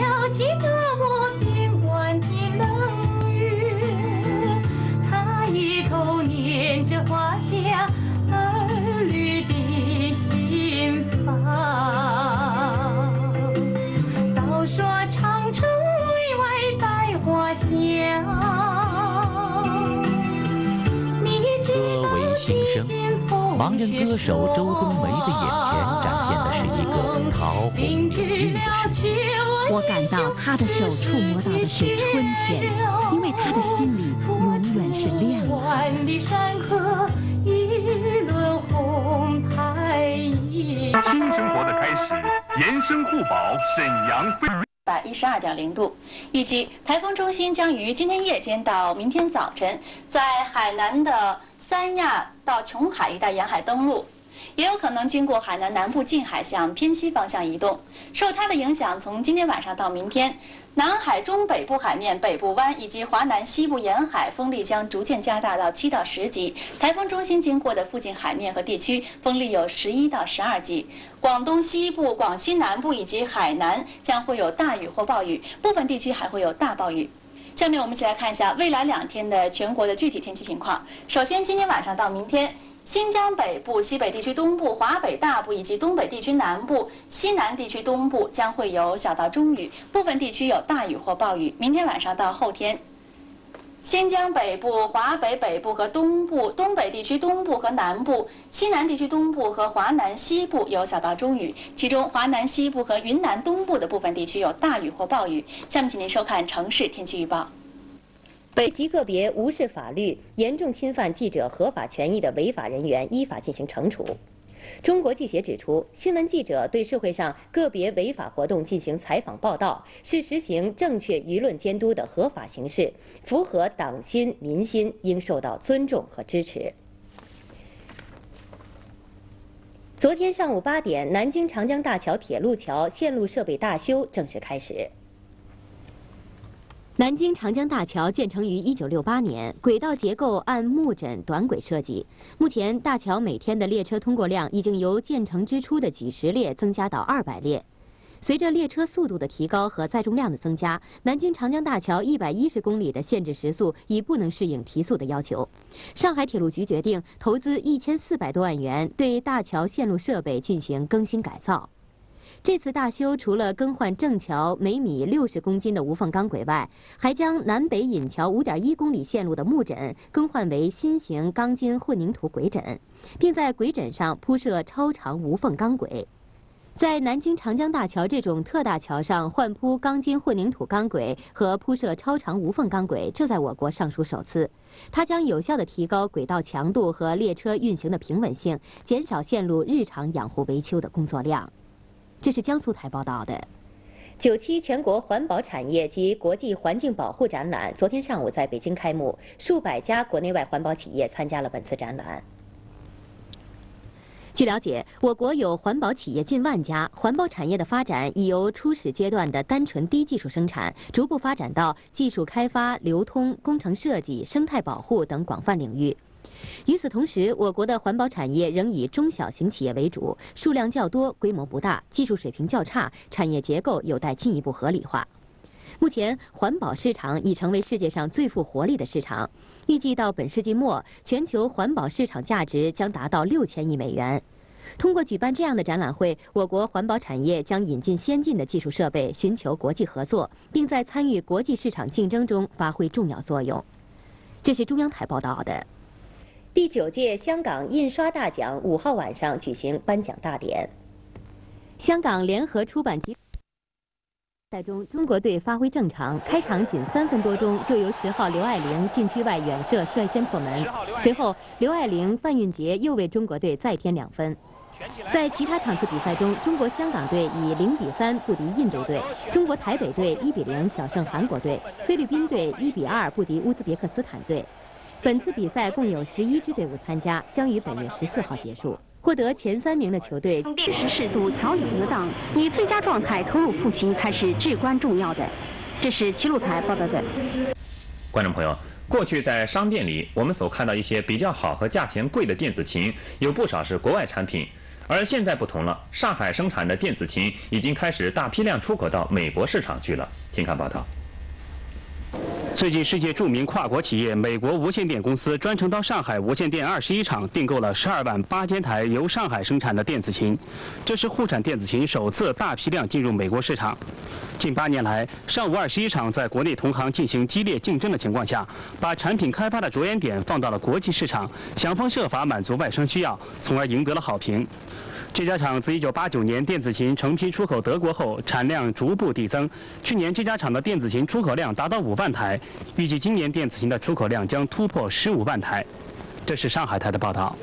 了几个我边关的冷雨，他一头念着华夏儿女的心房。都说长城内外百花香，你知歌道为心声几经风盲人歌手周冬梅的眼前展现的是一个桃红的世界。我感到他的手触摸到的是春天，因为他的心里永远是亮的。万里山河一轮红太阳。新生活的开始，延伸互保，沈阳飞。百一十二点零度，预计台风中心将于今天夜间到明天早晨，在海南的三亚到琼海一带沿海登陆，也有可能经过海南南部近海向偏西方向移动。受它的影响，从今天晚上到明天，南海中北部海面、北部湾以及华南西部沿海风力将逐渐加大到七到十级。台风中心经过的附近海面和地区风力有十一到十二级。广东西部、广西南部以及海南将会有大雨或暴雨，部分地区还会有大暴雨。下面我们一起来看一下未来两天的全国的具体天气情况。首先，今天晚上到明天。新疆北部、西北地区东部、华北大部以及东北地区南部、西南地区东部将会有小到中雨，部分地区有大雨或暴雨。明天晚上到后天，新疆北部、华北北部和东部、东北地区东部和南部、西南地区东部和华南西部有小到中雨，其中华南西部和云南东部的部分地区有大雨或暴雨。下面请您收看城市天气预报。对极个别无视法律、严重侵犯记者合法权益的违法人员依法进行惩处。中国记协指出，新闻记者对社会上个别违法活动进行采访报道，是实行正确舆论监督的合法形式，符合党心民心，应受到尊重和支持。昨天上午八点，南京长江大桥铁路桥线路设备大修正式开始。南京长江大桥建成于1968年，轨道结构按木枕短轨设计。目前，大桥每天的列车通过量已经由建成之初的几十列增加到200列。随着列车速度的提高和载重量的增加，南京长江大桥110公里的限制时速已不能适应提速的要求。上海铁路局决定投资1400多万元，对大桥线路设备进行更新改造。这次大修除了更换正桥每米六十公斤的无缝钢轨外，还将南北引桥五点一公里线路的木枕更换为新型钢筋混凝土轨枕，并在轨枕上铺设超长无缝钢轨。在南京长江大桥这种特大桥上换铺钢筋混凝土钢轨和铺设超长无缝钢轨，这在我国尚属首次。它将有效地提高轨道强度和列车运行的平稳性，减少线路日常养护维修的工作量。这是江苏台报道的。九七全国环保产业及国际环境保护展览昨天上午在北京开幕，数百家国内外环保企业参加了本次展览。据了解，我国有环保企业近万家，环保产业的发展已由初始阶段的单纯低技术生产，逐步发展到技术开发、流通、工程设计、生态保护等广泛领域。与此同时，我国的环保产业仍以中小型企业为主，数量较多，规模不大，技术水平较差，产业结构有待进一步合理化。目前，环保市场已成为世界上最富活力的市场。预计到本世纪末，全球环保市场价值将达到六千亿美元。通过举办这样的展览会，我国环保产业将引进先进的技术设备，寻求国际合作，并在参与国际市场竞争中发挥重要作用。这是中央台报道的。第九届香港印刷大奖五号晚上举行颁奖大典。香港联合出版集赛中，中国队发挥正常，开场仅三分多钟就由十号刘爱玲禁区外远射率先破门，随后刘爱玲、范运杰又为中国队再添两分。在其他场次比赛中，中国香港队以零比三不敌印度队，中国台北队一比零小胜韩国队，菲律宾队一比二不敌乌兹别克斯坦队。本次比赛共有十一支队伍参加，将于本月十四号结束。获得前三名的球队，适时适度调理得当，以最佳状态投入复兴才是至关重要的。这是齐鲁台报道的。观众朋友，过去在商店里，我们所看到一些比较好和价钱贵的电子琴，有不少是国外产品。而现在不同了，上海生产的电子琴已经开始大批量出口到美国市场去了。请看报道。最近，世界著名跨国企业美国无线电公司专程到上海无线电二十一厂订购了十二万八千台由上海生产的电子琴，这是沪产电子琴首次大批量进入美国市场。近八年来，上午二十一厂在国内同行进行激烈竞争的情况下，把产品开发的着眼点放到了国际市场，想方设法满足外商需要，从而赢得了好评。这家厂自1989年电子琴成批出口德国后，产量逐步递增。去年这家厂的电子琴出口量达到5万台，预计今年电子琴的出口量将突破15万台。这是上海台的报道。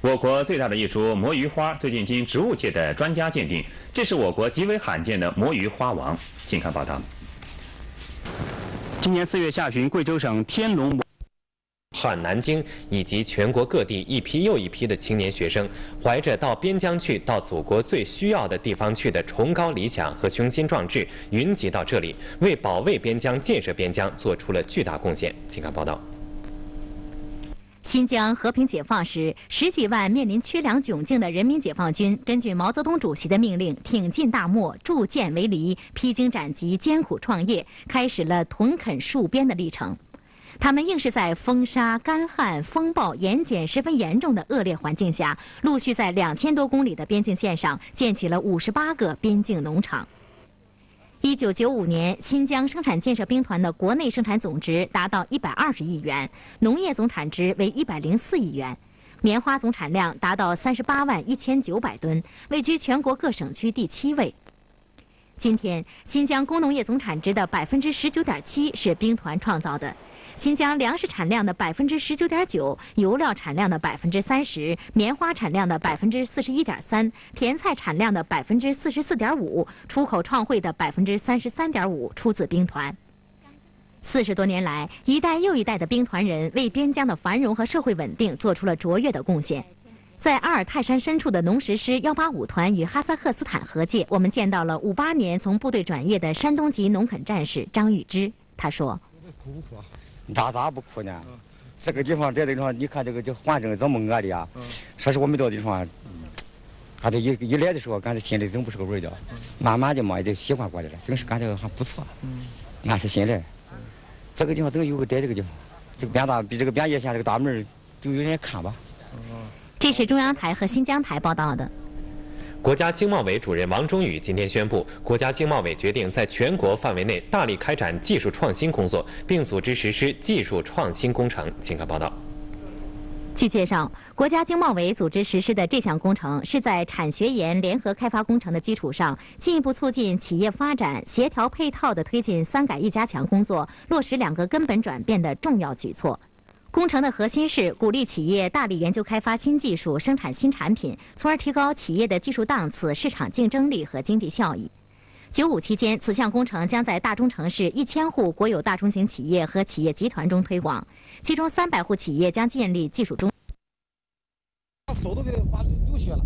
我国最大的一株魔芋花最近经植物界的专家鉴定，这是我国极为罕见的魔芋花王。请看报道。今年四月下旬，贵州省天龙。汉南京以及全国各地一批又一批的青年学生，怀着到边疆去、到祖国最需要的地方去的崇高理想和雄心壮志，云集到这里，为保卫边疆、建设边疆做出了巨大贡献。请看报道。新疆和平解放时，十几万面临缺粮窘境的人民解放军，根据毛泽东主席的命令，挺进大漠，铸剑为犁，披荆斩棘，艰苦创业，开始了屯垦戍边的历程。他们硬是在风沙、干旱、风暴、盐碱十分严重的恶劣环境下，陆续在两千多公里的边境线上建起了五十八个边境农场。一九九五年，新疆生产建设兵团的国内生产总值达到一百二十亿元，农业总产值为一百零四亿元，棉花总产量达到三十八万一千九百吨，位居全国各省区第七位。今天，新疆工农业总产值的百分之十九点七是兵团创造的。新疆粮食产量的百分之十九点九，油料产量的百分之三十，棉花产量的百分之四十一点三，甜菜产量的百分之四十四点五，出口创汇的百分之三十三点五出自兵团。四十多年来，一代又一代的兵团人为边疆的繁荣和社会稳定做出了卓越的贡献。在阿尔泰山深处的农十师幺八五团与哈萨克斯坦合界，我们见到了五八年从部队转业的山东籍农垦战士张玉芝。他说。咋咋不哭呢？这个地方这个地方，你看这个这环境这么恶劣啊！说是我没到地方，感觉一一来的时候，感觉心里真不是个味儿的。慢慢的嘛，也就习惯过来了，真是感觉还不错，安下心来。这个地方真有个在这个地方，这个边大比这个边界线这个大门就有人看吧。这是中央台和新疆台报道的。国家经贸委主任王忠宇今天宣布，国家经贸委决定在全国范围内大力开展技术创新工作，并组织实施技术创新工程。请看报道。据介绍，国家经贸委组织实施的这项工程，是在产学研联合开发工程的基础上，进一步促进企业发展、协调配套的推进“三改一加强”工作，落实两个根本转变的重要举措。工程的核心是鼓励企业大力研究开发新技术、生产新产品，从而提高企业的技术档次、市场竞争力和经济效益。九五期间，此项工程将在大中城市一千户国有大中型企业和企业集团中推广，其中三百户企业将建立技术中。手都给划流血了。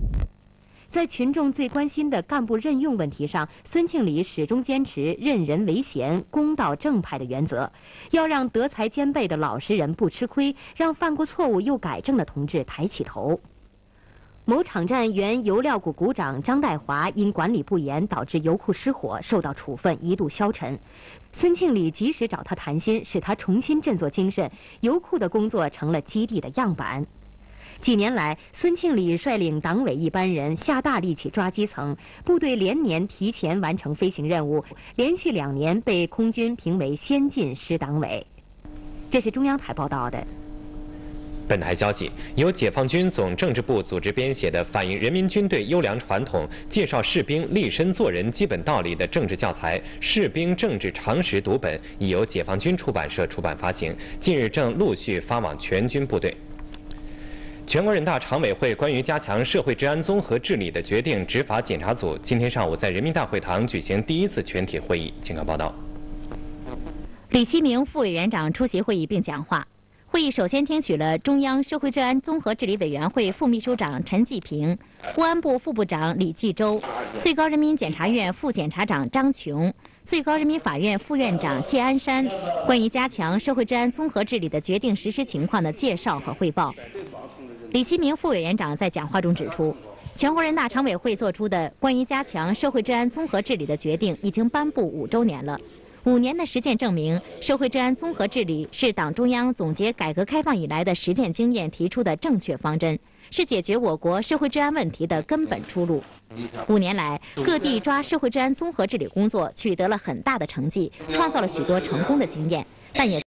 在群众最关心的干部任用问题上，孙庆礼始终坚持任人唯贤、公道正派的原则，要让德才兼备的老实人不吃亏，让犯过错误又改正的同志抬起头。某场站原油料股股长张代华因管理不严导致油库失火，受到处分，一度消沉。孙庆礼及时找他谈心，使他重新振作精神，油库的工作成了基地的样板。几年来，孙庆礼率领党委一班人下大力气抓基层，部队连年提前完成飞行任务，连续两年被空军评为先进师党委。这是中央台报道的。本台消息，由解放军总政治部组织编写的反映人民军队优良传统、介绍士兵立身做人基本道理的政治教材《士兵政治常识读本》，已由解放军出版社出版发行，近日正陆续发往全军部队。全国人大常委会关于加强社会治安综合治理的决定执法检查组今天上午在人民大会堂举行第一次全体会议。请看报道。李希明副委员长出席会议并讲话。会议首先听取了中央社会治安综合治理委员会副秘书长陈继平、公安部副部长李继周、最高人民检察院副检察长张琼、最高人民法院副院长谢安山关于加强社会治安综合治理的决定实施情况的介绍和汇报。李新明副委员长在讲话中指出，全国人大常委会作出的关于加强社会治安综合治理的决定已经颁布五周年了。五年的实践证明，社会治安综合治理是党中央总结改革开放以来的实践经验提出的正确方针，是解决我国社会治安问题的根本出路。五年来，各地抓社会治安综合治理工作取得了很大的成绩，创造了许多成功的经验，但也。